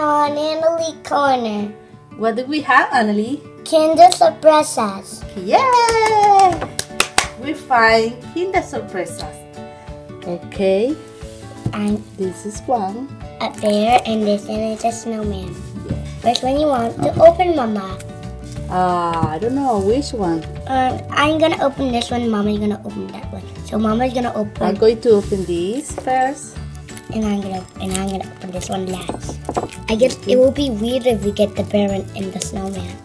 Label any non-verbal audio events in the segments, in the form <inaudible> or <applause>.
On Annalie Corner. What do we have, Annalie? Kinder Sorpresas. Yay! We find Kinder Sorpresas. Okay, And this is one. a bear and this one is a snowman. Which one you want to open, Mama? Ah, I don't know which one. Um, I'm gonna open this one. Mama's gonna open that one. So Mama's gonna open. I'm going to open this first. and I'm gonna and I'm gonna open this one last. I guess it will be weird if we get the bear and, the snowman.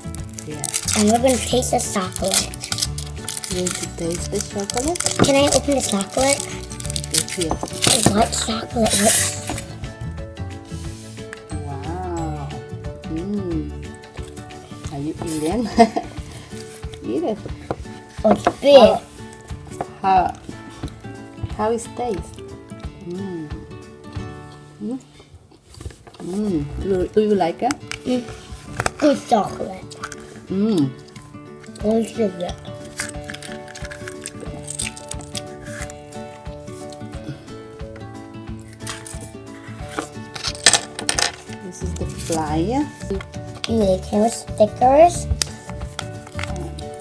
Yeah. And we're gonna taste the chocolate. Going to taste the chocolate. Can I open the chocolate? Here. What chocolate? What? Wow. Mmm. Are you eating? <laughs> Eat it. Oh, it's big. How how it tastes? Mmm. Mmm. Mmm. Do, do you like it? Mm. Good chocolate. Mmm. What is it? This is the flyer. Came stickers.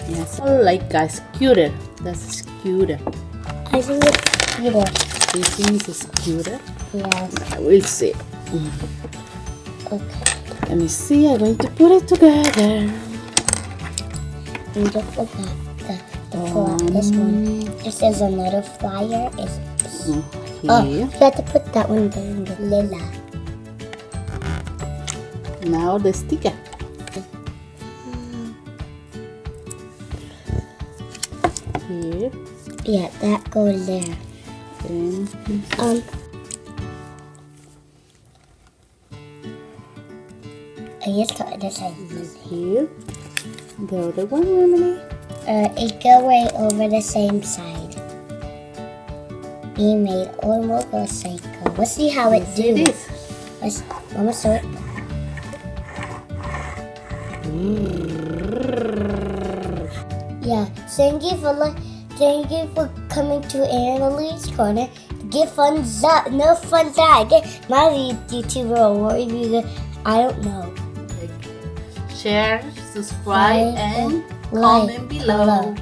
Yes. Oh, like a scooter. That's scooter. I think it's Peter. Do you think it's a scooter? Yes. I will see. Okay. Let me see. I'm going to put it together. And look at the, the fly, this one. This is another flyer. Is oh, you have to put that one there in the lila. Now the sticker. Here. Yeah, that goes there. Then Um. I just thought this I this here. The other one, Emily. Uh, it go right over the same side. We made all motorcycle. Let's see how it See do. this. Let's, Mama, show it. Yeah, thank you for li- thank you for coming to Annalise Corner. Get fun up, no fun side. Get my YouTuber or you I don't know. Share, subscribe, Like and comment below.